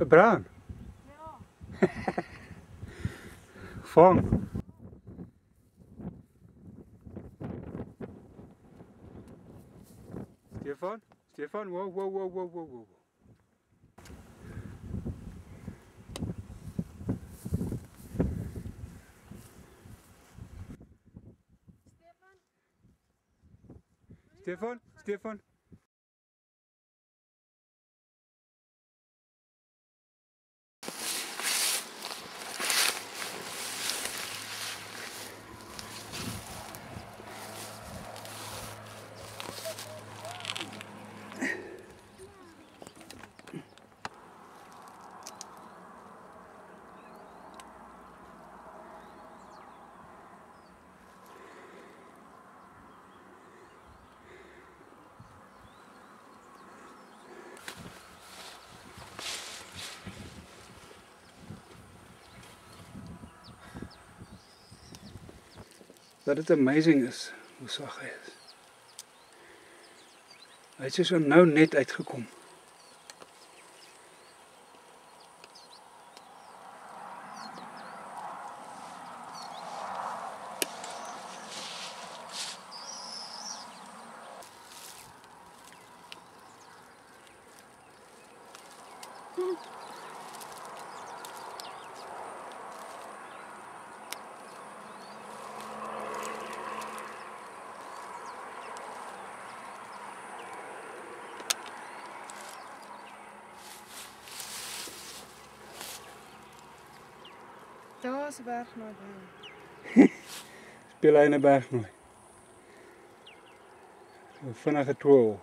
'n Bruin. Ja. Vang. Stefan, Stefan, wow, wow, wow, wow, wow, wow. Stefan. Stefan, Stefan. Dat dit amazing is hoe sag hy is. Hy het so nou net uitgekom. Daar's berg nou by. Speel hy 'n berg nou. 'n Vinnige twirl.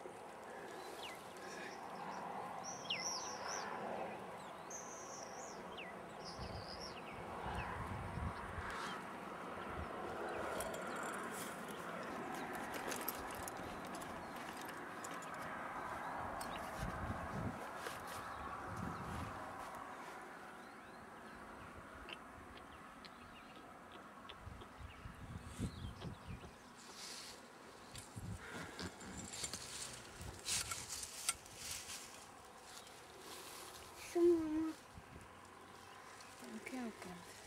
Okay, okay.